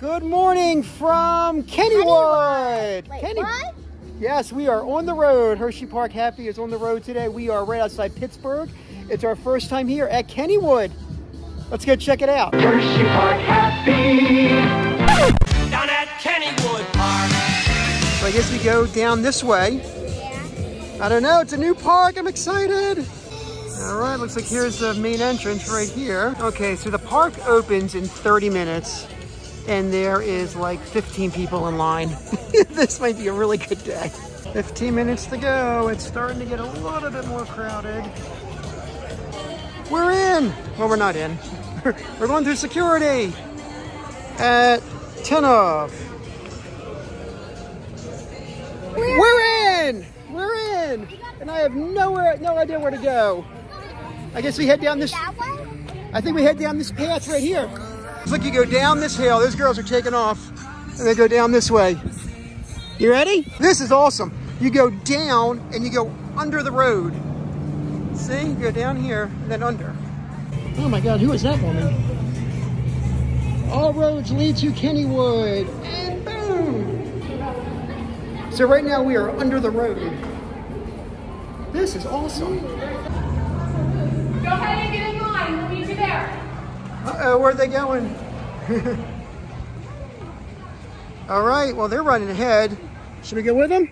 Good morning from Kennywood. Wait, Kenny- what? Yes, we are on the road. Hershey Park Happy is on the road today. We are right outside Pittsburgh. It's our first time here at Kennywood. Let's go check it out. Hershey Park Happy. Down at Kennywood Park. So I guess we go down this way. Yeah. I don't know, it's a new park. I'm excited. All right, looks like here's the main entrance right here. Okay, so the park opens in 30 minutes and there is like 15 people in line. this might be a really good day. 15 minutes to go. It's starting to get a little bit more crowded. We're in. Well, we're not in. we're going through security at 10 of. We're in. We're in. And I have nowhere, no idea where to go. I guess we head down this. I think we head down this path right here. It's like you go down this hill. Those girls are taking off, and they go down this way. You ready? This is awesome. You go down and you go under the road. See, you go down here and then under. Oh my God, who is that woman? All roads lead to Kennywood, and boom. So right now we are under the road. This is awesome. Go ahead and get in line. We'll meet you there. Uh-oh, where are they going? All right, well, they're running ahead. Should we go with them?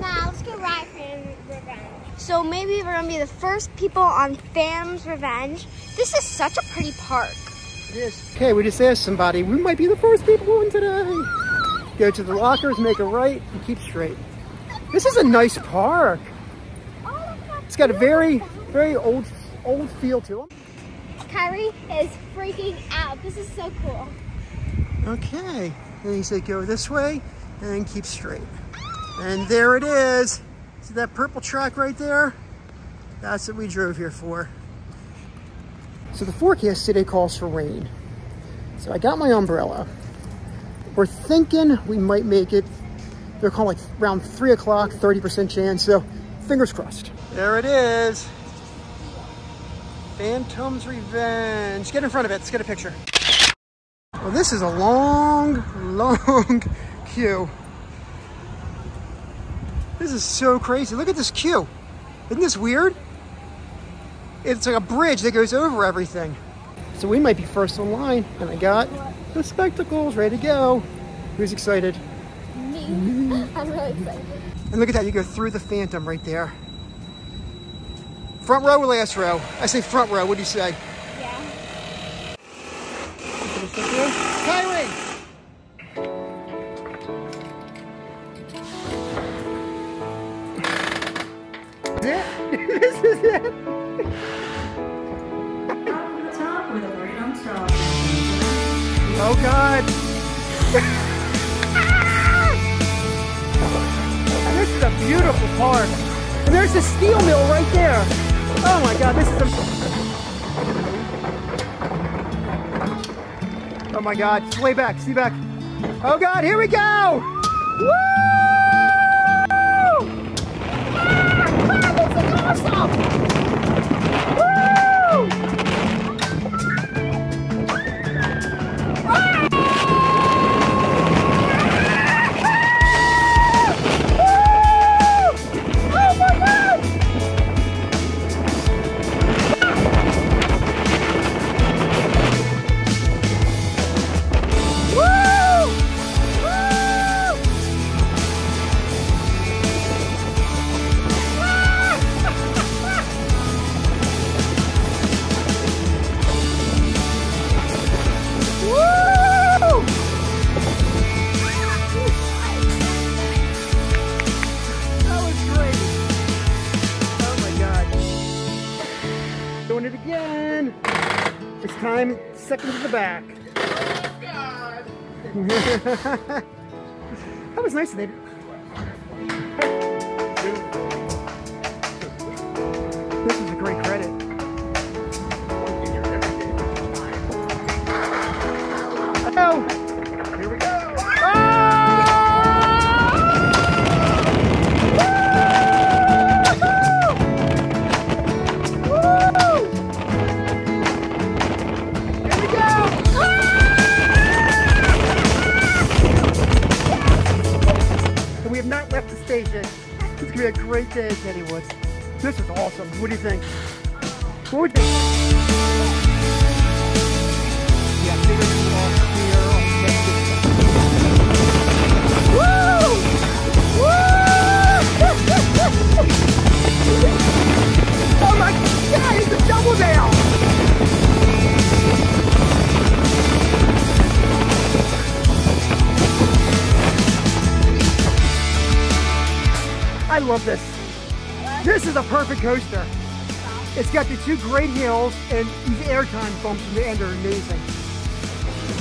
Nah, let's go ride Phantom's Revenge. So maybe we're gonna be the first people on Phantom's Revenge. This is such a pretty park. It is. Okay, we just asked somebody. We might be the first people in today. Go to the lockers, make a right, and keep straight. This is a nice park. It's got a very, very old, old feel to it. Kyrie is freaking out. This is so cool. Okay, and he said go this way and keep straight. And there it is. See that purple track right there? That's what we drove here for. So the forecast today calls for rain. So I got my umbrella. We're thinking we might make it, they're calling like around three o'clock, 30% chance, so fingers crossed. There it is. Phantom's Revenge. Get in front of it, let's get a picture. Well, this is a long, long queue. This is so crazy. Look at this queue. Isn't this weird? It's like a bridge that goes over everything. So we might be first in line, and I got the spectacles ready to go. Who's excited? Me. I'm really excited. And look at that, you go through the Phantom right there. Front row or last row? I say front row, what do you say? Yeah. Kyrie! Is it? this is it. Oh God. this is a beautiful park. And there's a steel mill right there. Oh my God, this is a... Oh my God, it's way back, see back. Oh God, here we go! Woo! Ah, this is awesome! that was nice of them. Coaster. It's got the two great hills and these airtime bumps in the end are amazing.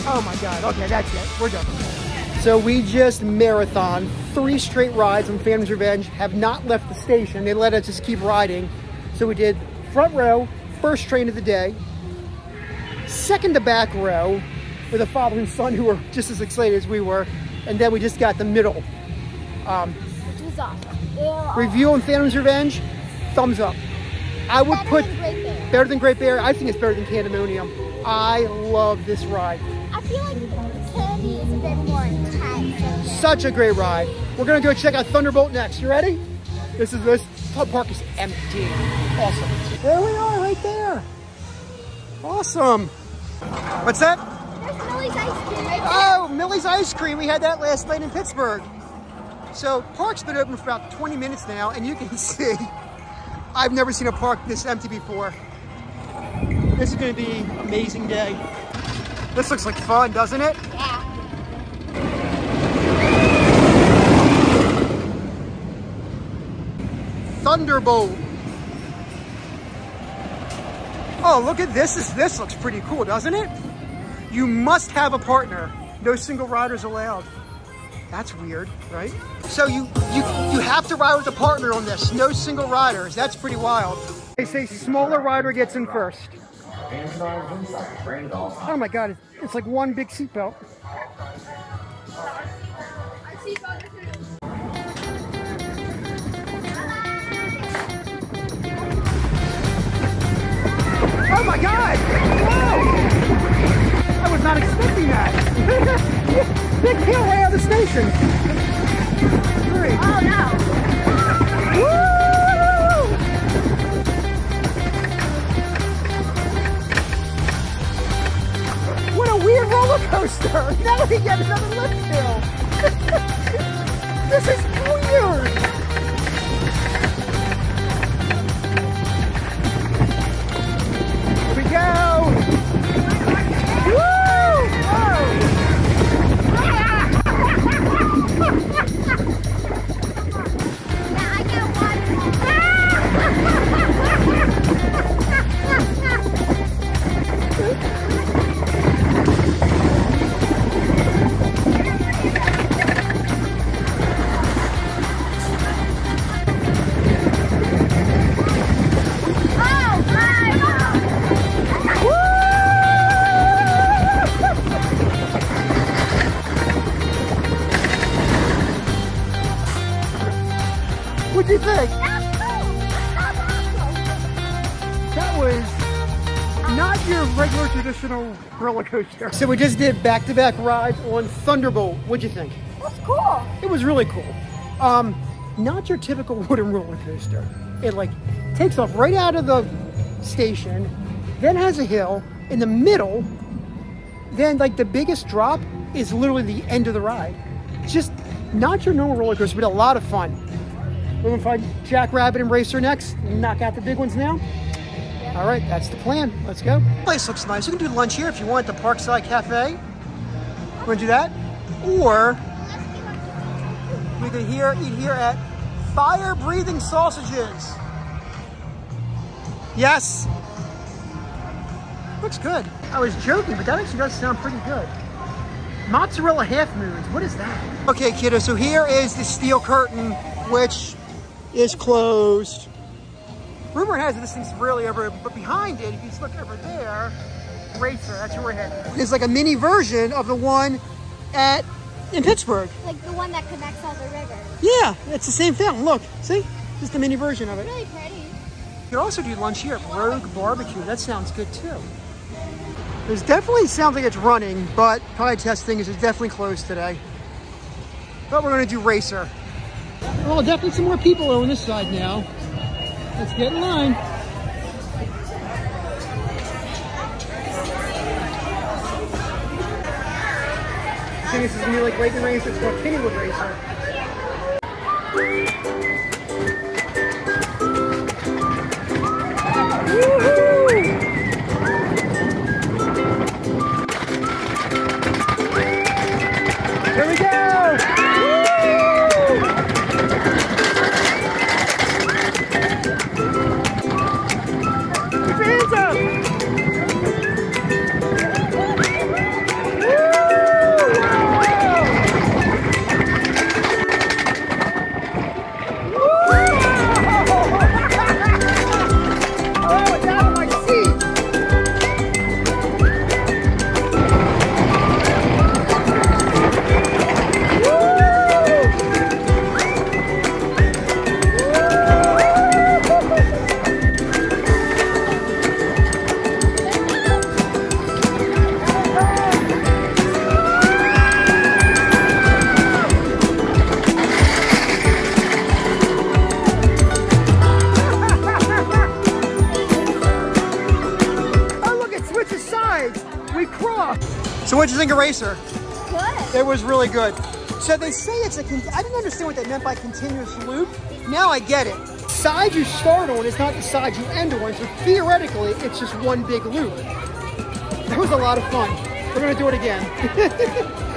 Oh my God, okay, that's it, we're done. So we just marathon three straight rides on Phantom's Revenge, have not left the station. They let us just keep riding. So we did front row, first train of the day, second to back row with a father and son who were just as excited as we were. And then we just got the middle. Um, Which was awesome. Yeah. review on Phantom's Revenge, thumbs up. I would Better put than Great Bear. better than Great Bear. I think it's better than Candymonium. I love this ride. I feel like Candy is a bit more intense. Such a great ride. We're gonna go check out Thunderbolt next. You ready? This is this Park is empty. Awesome. There we are, right there. Awesome. What's that? There's Millie's ice cream right there. Oh, Millie's Ice Cream. We had that last night in Pittsburgh. So park's been open for about 20 minutes now, and you can see I've never seen a park this empty before. This is gonna be an amazing day. This looks like fun, doesn't it? Yeah. Thunderbolt. Oh, look at this. This, this looks pretty cool, doesn't it? You must have a partner. No single riders allowed. That's weird, right? So you, you, you have to ride with a partner on this. No single riders. That's pretty wild. They say smaller rider gets in first. Oh my God, it's, like one big seatbelt. Oh my God! Whoa! I was not expecting that. Big hill way out of the station. Great. Oh no. Woo! What a weird roller coaster! Now we get another lift hill. this is weird. Roller coaster. So we just did back-to-back rides on Thunderbolt. What'd you think? That's cool! It was really cool. Um, not your typical wooden roller coaster. It like takes off right out of the station, then has a hill in the middle. Then like the biggest drop is literally the end of the ride. Just not your normal roller coaster, but a lot of fun. We're gonna find Jackrabbit and Racer next. Knock out the big ones now. All right, that's the plan. Let's go. Place looks nice. You can do lunch here if you want at the Parkside Cafe. Want to do that? Or we could here eat here at Fire Breathing Sausages. Yes. Looks good. I was joking, but that actually does sound pretty good. Mozzarella half moons. What is that? Okay, kiddo. So here is the steel curtain, which is closed. Rumor has it this thing's really over, but behind it, if you just look over there, Racer, that's where we're headed. It's like a mini version of the one at in Pittsburgh. Like the one that connects all the rivers. Yeah, it's the same thing. Look, see? Just the mini version of it. Really pretty. You could also do lunch here at Rogue Barbecue. That sounds good too. There's definitely sounds like it's running, but probably testing is it's definitely closed today. But we're gonna do Racer. Well, definitely some more people on this side now. Let's get in line. This is gonna be like Reagan Racer. It's called Kennywood Racer. Racer? Good. It was really good. So they say it's a, con- I didn't understand what they meant by continuous loop. Now I get it. Side you start on is not the side you end on, so theoretically it's just one big loop. That was a lot of fun. We're gonna do it again.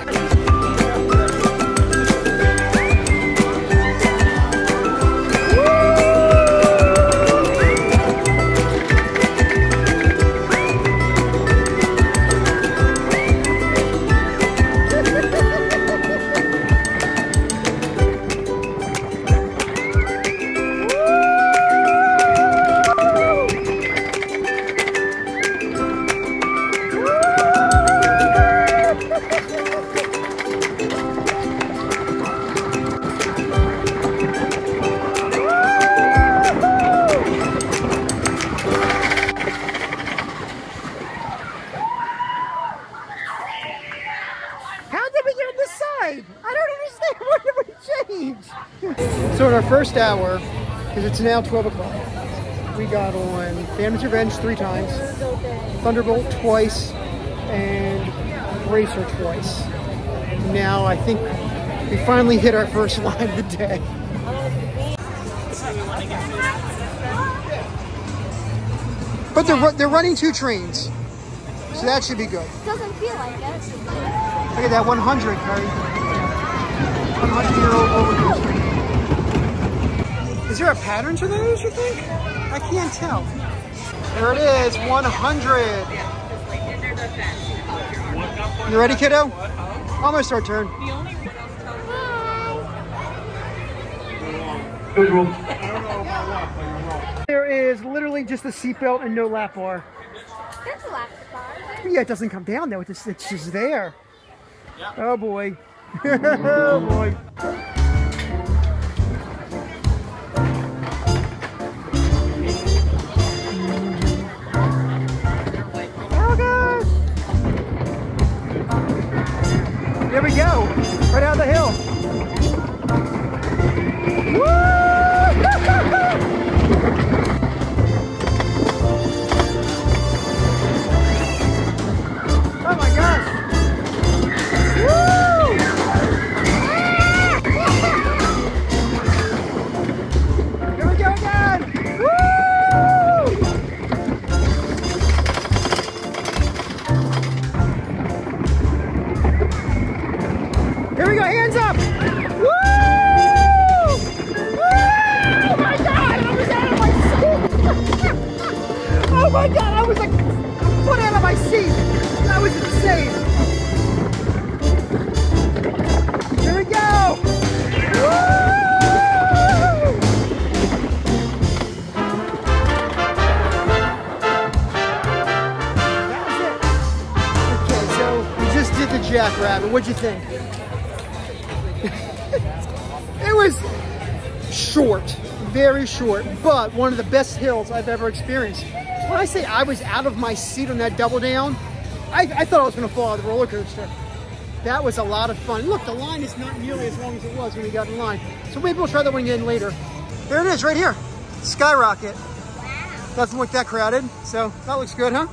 first hour, because it's now 12 o'clock, we got on Phantom's Revenge three times, Thunderbolt twice, and Racer twice. Now I think we finally hit our first line of the day. But they're, they're running two trains, so that should be good. Doesn't feel like it. Look at that 100, Curry. 100 year old coaster. Is there a pattern to those, you think? I can't tell. There it is, 100. You ready, kiddo? Almost our turn. There is literally just a seatbelt and no lap bar. That's a lap bar. Yeah, it doesn't come down though. It's just, it's just there. Oh boy. oh boy. Right down the hill. What'd you think? it was short, very short, but one of the best hills I've ever experienced. When I say I was out of my seat on that double down, I, I thought I was going to fall out of the roller coaster. That was a lot of fun. Look, the line is not nearly as long as it was when we got in line. So maybe we'll try that one again later. There it is, right here. Skyrocket. Doesn't look that crowded, so that looks good, huh?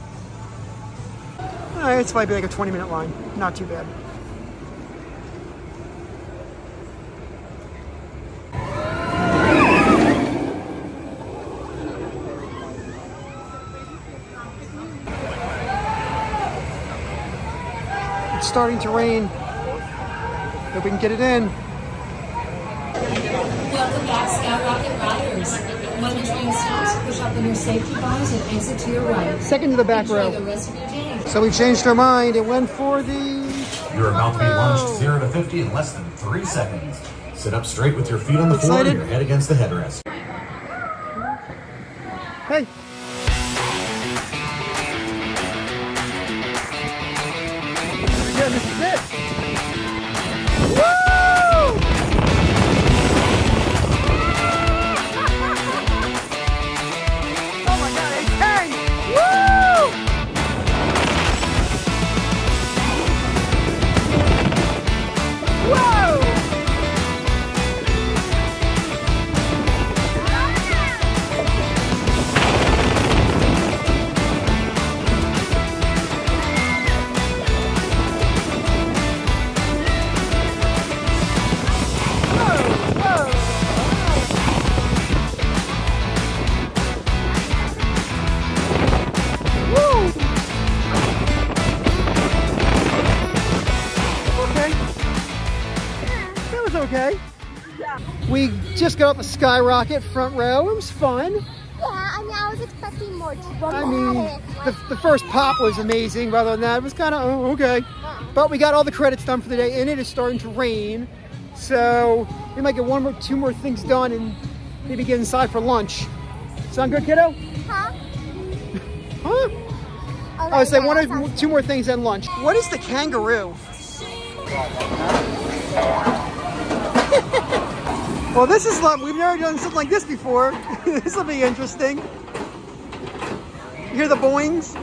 All right, it's probably like a 20 minute line. Not too bad. Starting to rain. Hope we can get it in. Welcome back, Skyrocket Riders. When the train stops, push up on your safety bars and exit to your right. Second to the back Enjoy row. the rest of your day. So we changed our mind and went for the. You're about to be launched 0 to 50 in less than 3 seconds. Sit up straight with your feet on the floor Excited? and your head against the headrest. Skyrocket front row. It was fun. Yeah, I mean, I was expecting more dramatic. I mean, the, the first pop was amazing. but Other than that, it was kind of oh, okay. But we got all the credits done for the day, and it is starting to rain. So we might get one more, two more things done, and maybe get inside for lunch. Sound good, kiddo? huh? Huh? Oh, I would say one or two more things and lunch. What is the kangaroo? well, this is like we've never done something like this before. this will be interesting. You hear the boings?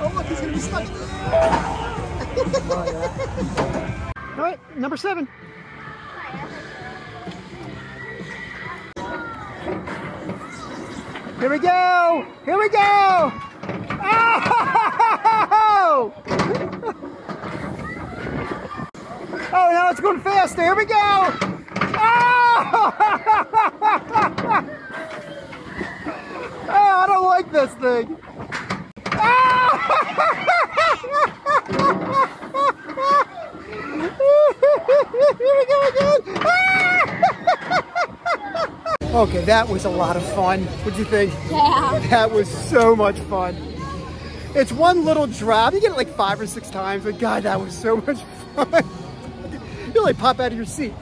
Oh, look, he's gonna be stuck. All right, number seven. Here we go! Here we go! Oh! Oh, now it's going faster. Here we go! I don't like this thing. Here we go again. Okay, that was a lot of fun. What'd you think? Yeah. That was so much fun. It's one little drop. You get it like five or six times, but God, that was so much fun. You like pop out of your seat.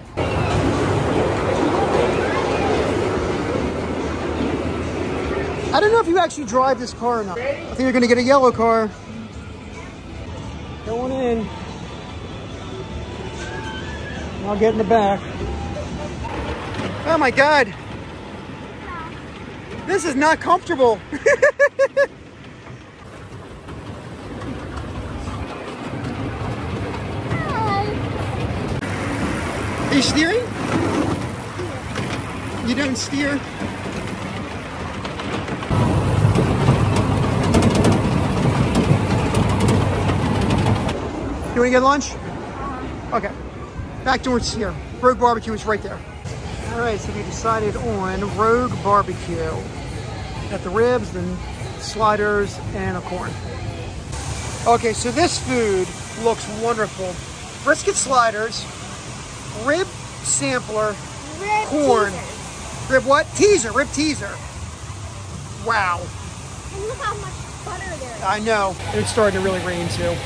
I don't know if you actually drive this car or not. I think you're gonna get a yellow car. Going in. I'll get in the back. Oh my God. This is not comfortable. Are you steering? You don't steer? You want to get lunch? Okay. Back towards here. Rogue Barbecue is right there. All right, so we decided on Rogue Barbecue. Got the ribs, then sliders, and a corn. Okay, so this food looks wonderful. Brisket sliders, rib sampler, Rib corn. teasers. Rib what? Teaser, rib teaser. Wow. And look how much butter there is. I know. It's starting to really rain too.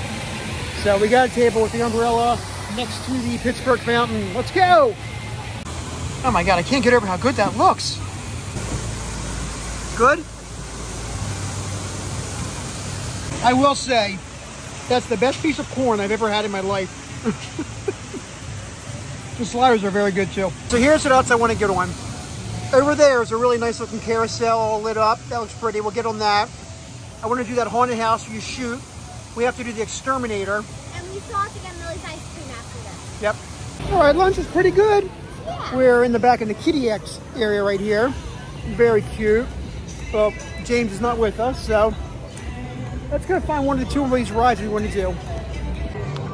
So we got a table with the umbrella next to the Pittsburgh Fountain. Let's go! Oh my god, I can't get over how good that looks. Good? I will say, that's the best piece of corn I've ever had in my life. the sliders are very good too. So here's what else I want to get on. Over there is a really nice looking carousel all lit up. That looks pretty. We'll get on that. I want to do that haunted house where you shoot. We have to do the exterminator. And we still have to get Millie's ice cream after this. Yep. All right, lunch is pretty good. Yeah. We're in the back in the Kitty X area right here. Very cute. Well, James is not with us, so let's go find one of the two of these rides we want to do.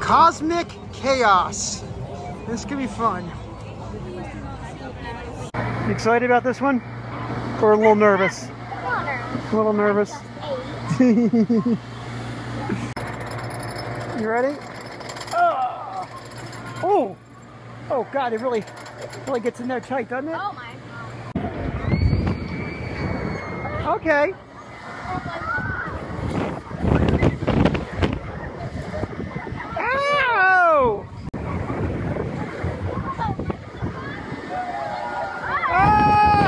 Cosmic Chaos. This could be fun. You excited about this one? Or a little nervous? Water. A little nervous. Eight. You ready? Ah. Oh! Oh God, it really, really gets in there tight, doesn't it? Oh my. Okay. Ow!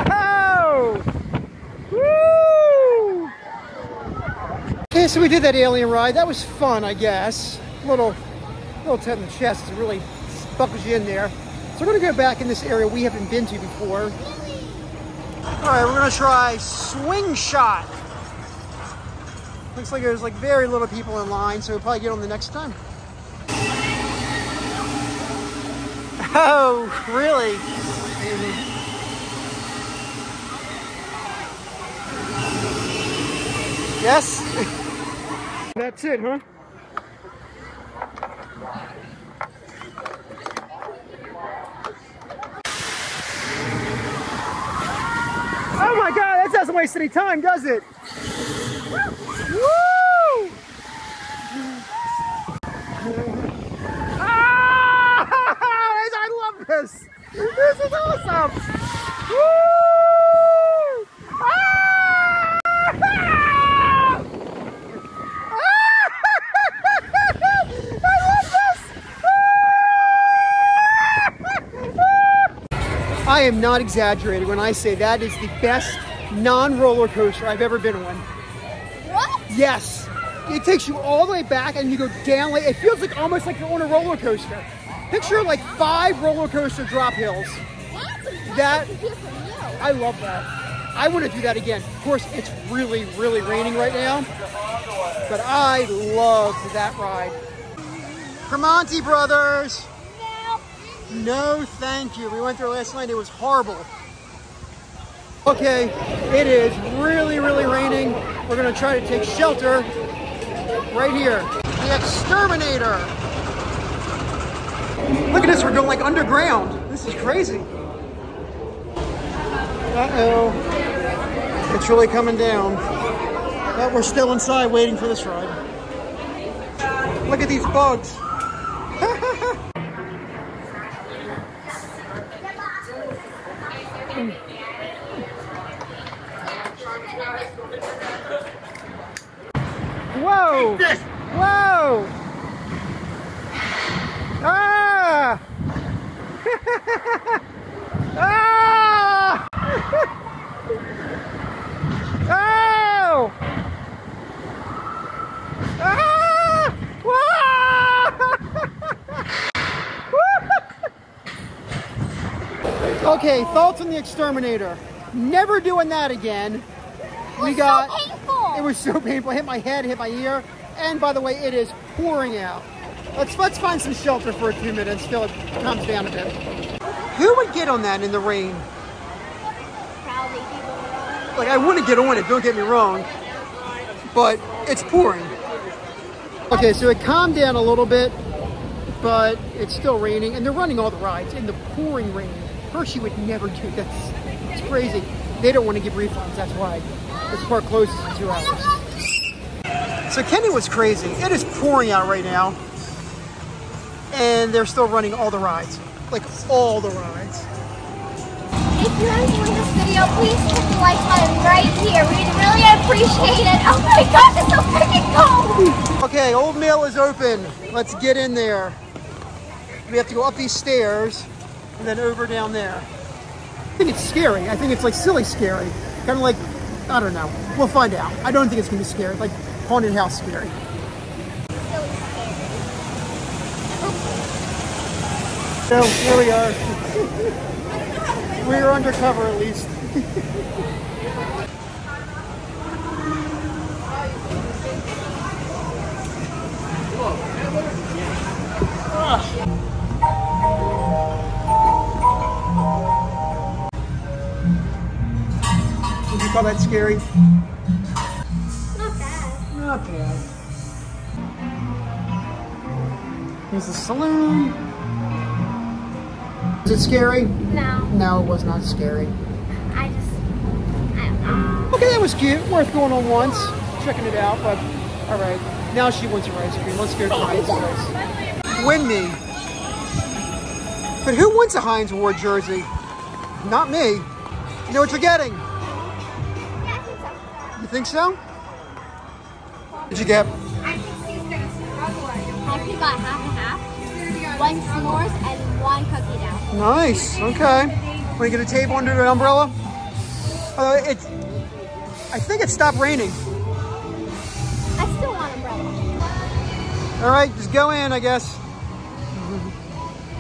Oh! Woo! Okay, so we did that alien ride. That was fun, I guess. Little, little tent in the chest. It really buckles you in there. So we're gonna go back in this area we haven't been to before. All right, we're gonna try swing shot. Looks like there's like very little people in line, so we'll probably get on the next time. Oh, really? Yes? That's it, huh? Oh my god, that doesn't waste any time, does it? Woo! Ah! I love this! This is awesome! Woo! Ah! I love this! I am not exaggerating when I say that is the best non-roller coaster I've ever been on. What? Yes. It takes you all the way back and you go down. Like, it feels like almost like you're on a roller coaster. Picture like five roller coaster drop hills. That- to hear from you. I love that. I want to do that again. Of course, it's really, really raining right now, but I loved that ride. Primanti Brothers. No. No, thank you. We went there last night. It was horrible. Okay, it is really, really raining. We're gonna try to take shelter right here. The exterminator. Look at this. We're going like underground. This is crazy. Uh-oh. It's really coming down. But we're still inside waiting for this ride. Look at these bugs. Whoa! Ah! ah! oh! Ah! Okay, thoughts on the exterminator. Never doing that again. We was got so painful. it was so painful. I hit my head, hit my ear, and by the way, it is pouring out. Let's let's find some shelter for a few minutes till it calms down a bit. Who would get on that in the rain? Probably people. Like I want to get on it. Don't get me wrong, but it's pouring. Okay, so it calmed down a little bit, but it's still raining, and they're running all the rides in the pouring rain. Hershey would never do this. It's crazy. They don't want to give refunds. That's why this park closes in two hours. So Kennywood's crazy. It is pouring out right now, and they're still running all the rides, like all the rides. If you're enjoying this video, please hit the like button right here. We'd really appreciate it. Oh my gosh, it's so freaking cold. Okay, Old Mill is open. Let's get in there. We have to go up these stairs and then over down there. I think it's scary. I think it's like silly scary. Kind of like, I don't know. We'll find out. I don't think it's going to be scary. Like Haunted House Scary. So here we are. We're undercover at least. Would you call that scary? Not bad. Here's the saloon. Is it scary? No, No, it was not scary. I just, I don't know. Okay, that was cute. Worth going on once, checking it out, but all right. Now she wants her ice cream. Let's go to Heinz first. Win me. But who wants a Hines Ward jersey? Not me. You know what you're getting? Yeah, I think so. You think so? What'd you get? I think he's gonna struggle. I think got half and half. One s'mores and one cookie dough. Nice. Okay. Want to get a table under an umbrella? Uh, it's. I think it stopped raining. I still want umbrella. All right, just go in, I guess.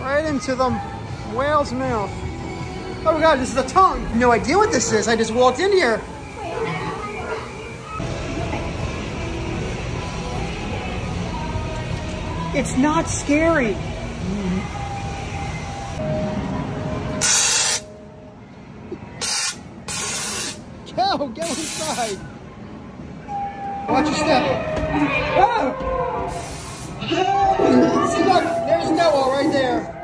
Right into the whale's mouth. Oh my God, this is a tongue. No idea what this is. I just walked in here. It's not scary. Go, go inside. Watch your step. Oh! There's Noah right there.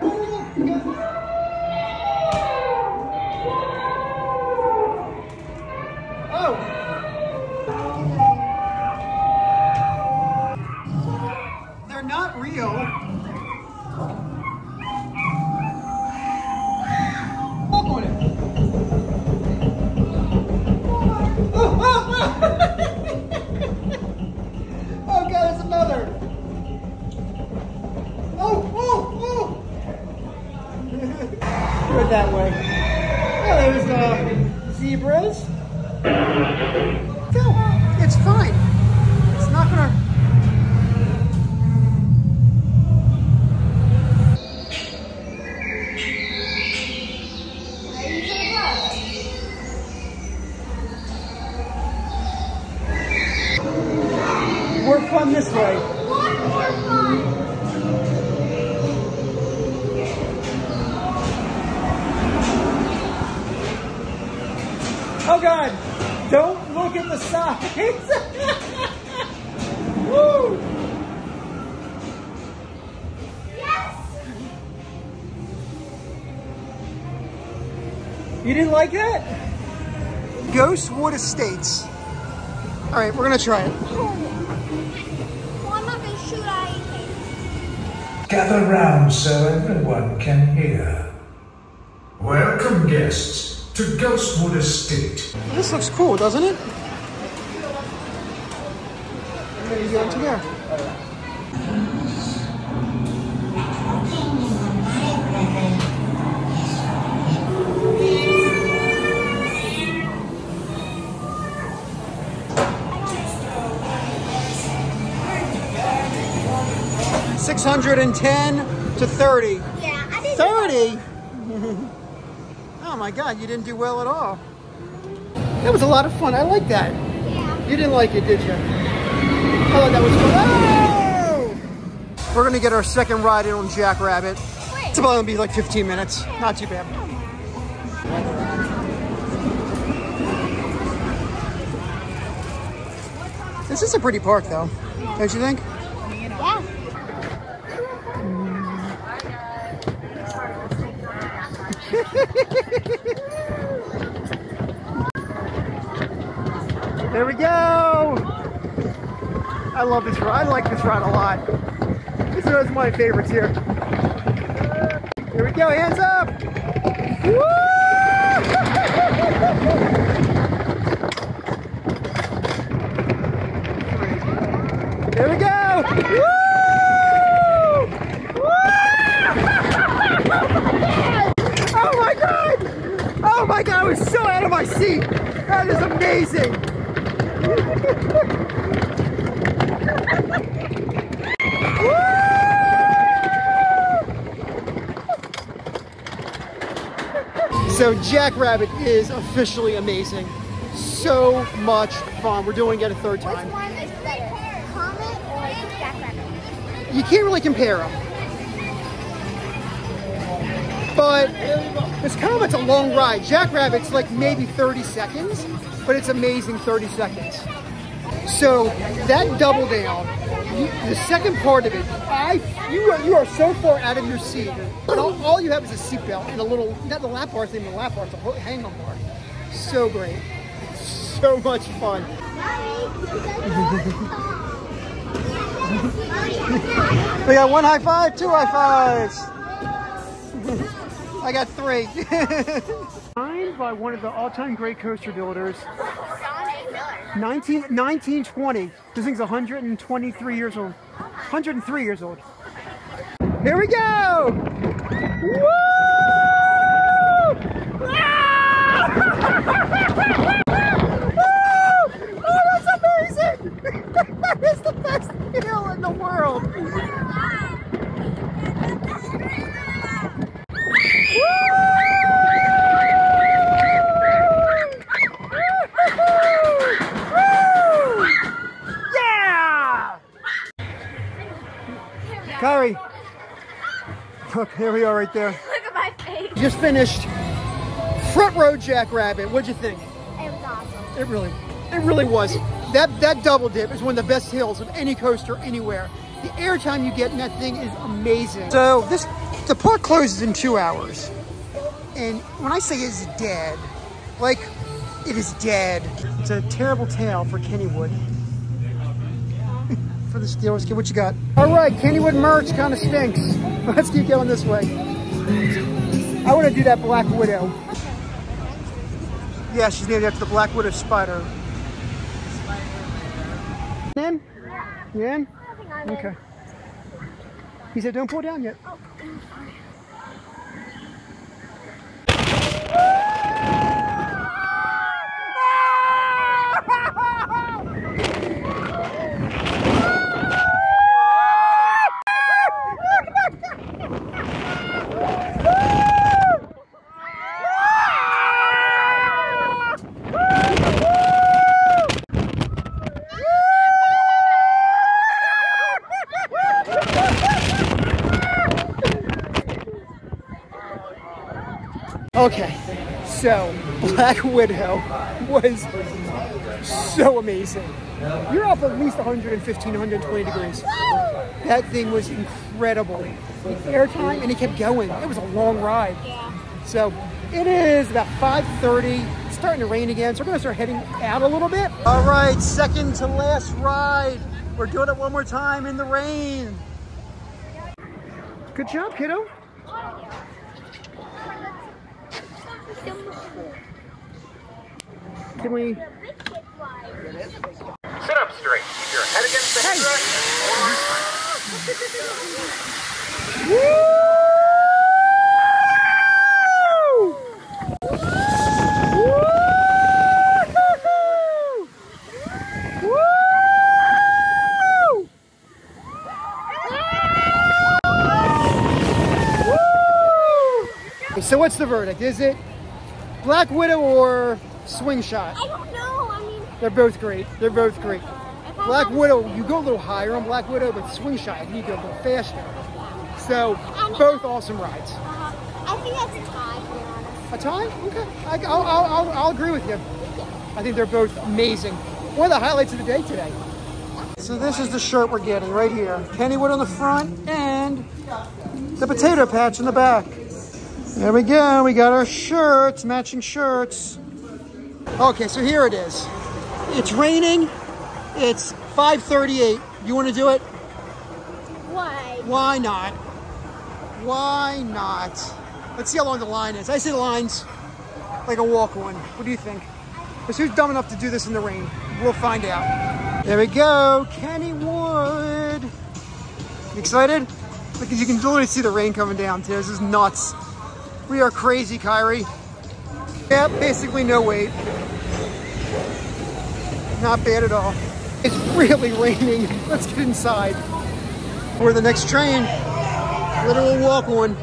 Ghostwood Estates. All right, we're gonna try it. Well, I'm not gonna shoot at anything. Gather round so everyone can hear. Welcome, guests, to Ghostwood Estate. This looks cool, doesn't it? There you go to there. Six hundred and ten to thirty. Yeah, I did. 30? oh my god, you didn't do well at all. That was a lot of fun. I like that. Yeah. You didn't like it, did you? I thought that was fun. Oh! We're gonna get our second ride in on Jackrabbit. It's about gonna be like 15 minutes. Not too bad. This is a pretty park though, don't you think? There we go. I love this ride. I like this ride a lot. This is my favorites here. Here we go. Hands up. Woo! Here we go. Woo! Oh my god! Oh my god, I was so out of my seat! That is amazing! So Jackrabbit is officially amazing. So much fun. We're doing it a third time. Which one is better, Comet or Jackrabbit? You can't really compare them. but it's kind of it's a long ride. Jackrabbit's like maybe 30 seconds, but it's amazing 30 seconds. So that double down, you, the second part of it, I you are you are so far out of your seat, but all, all you have is a seatbelt and a little not the lap bar, it's not even a lap bar, it's a ho- hang on bar. So great, so much fun. We got one high five, two high fives. I got three. Signed by one of the all-time great coaster builders. 19, 1920. This thing's 123 years old. 103 years old. Here we go! Woo! Woo! Oh, that's amazing! that is the best hill in the world. Kyrie. Look, here we are right there. Look at my face. Just finished front row Jack Rabbit. What'd you think? It was awesome. It really, it really was. That that double dip is one of the best hills of any coaster anywhere. The airtime you get in that thing is amazing. So this, the park closes in two hours, and when I say it's dead, like it is dead. It's a terrible tale for Kennywood. For the Steelers kid, what you got? All right, Kennywood merch kind of stinks. Let's keep going this way. I want to do that Black Widow. Yeah, she's named after the Black Widow spider. In? You in? Okay. He said, don't pull down yet. Okay, so Black Widow was so amazing. You're up at least 115, 120 degrees. That thing was incredible. The airtime, and it kept going. It was a long ride. So it is about 5.30. It's starting to rain again, so we're gonna start heading out a little bit. All right, second to last ride. We're doing it one more time in the rain. Good job, kiddo. Can we? Sit up straight. Keep your head against the headrest. Woo! Woo! Woo! Woo! So what's the verdict? Is it Black Widow or Swing Shot? I don't know. I mean, They're both great. They're both great. Black Widow, you go a little higher on Black Widow, but Swing Shot, I think you go a little faster. So, both awesome rides. Uh-huh. I think that's a tie, to be honest. A tie? Okay. I, I'll, I'll, I'll, I'll agree with you. I think they're both amazing. One of the highlights of the day today. So this is the shirt we're getting right here. Kennywood on the front and the potato patch in the back. There we go. We got our shirts, matching shirts. Okay, so here it is. It's raining. It's 5:38. You want to do it? Why? Why not? Why not? Let's see how long the line is. I see the line's like a walk one. What do you think? Because who's dumb enough to do this in the rain? We'll find out. There we go, Kennywood. You excited? Because you can literally see the rain coming down too. This is nuts. We are crazy, Kyrie. Yeah, basically no wait. Not bad at all. It's really raining. Let's get inside. For the next train. Literal walk one.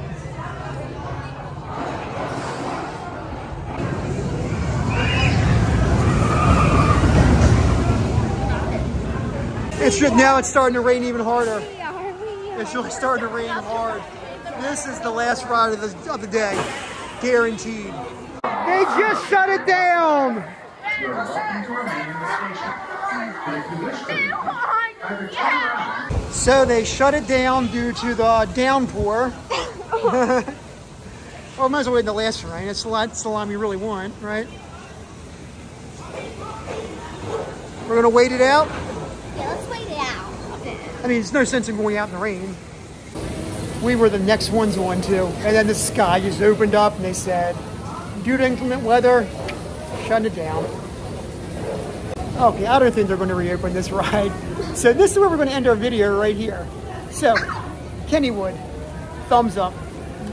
It's now it's starting to rain even harder. It's really starting to rain hard. This is the last ride of the, of the day, guaranteed. They just shut it down. So they shut it down due to the downpour. well, might as well wait in the last rain. It's the, that's the line we really want, right? We're gonna wait it out. Yeah, let's wait it out. I mean, there's no sense in going out in the rain. We were the next ones on too. And then the sky just opened up and they said, due to inclement weather, shut it down. Okay, I don't think they're going to reopen this ride. So this is where we're going to end our video right here. So, Kennywood, thumbs up.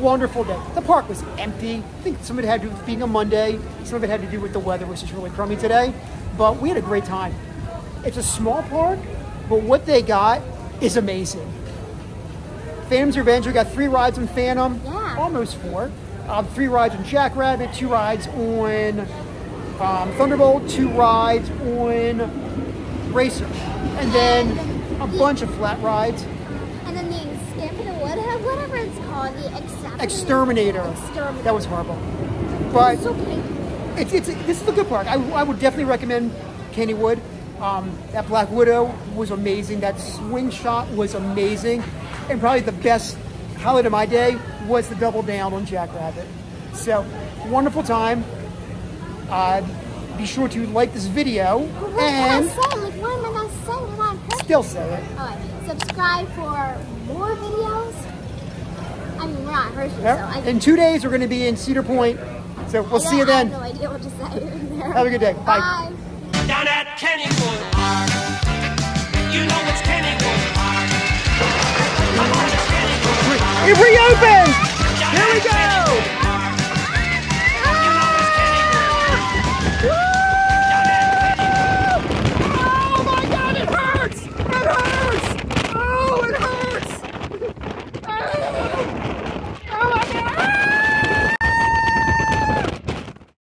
Wonderful day. The park was empty. I think some of it had to do with being a Monday. Some of it had to do with the weather, which is really crummy today. But we had a great time. It's a small park, but what they got is amazing. Phantom's Revenge, we got three rides on Phantom, Yeah. almost four. Um, three rides on Jack Rabbit, two rides on um, Thunderbolt, two rides on Racer, and then a bunch of flat rides. And then the exterminator, whatever, whatever it's called, the exterminator. Exterminator. Exterminator. That was horrible. But so it's, it's this is the good part. I, I would definitely recommend Kennywood. Um, that Black Widow was amazing. That swing shot was amazing, and probably the best highlight of my day was the double down on Jack Rabbit. So wonderful time. Uh, be sure to like this video But what and can I say? Like, why am I not saying it on purpose? still say it. Alright, subscribe for more videos. I mean, we're not Hershey, so I In two days, we're going to be in Cedar Point. So we'll see you I have then. no idea what to say in there. Have a good day. Bye. Bye. It reopened! Here we go!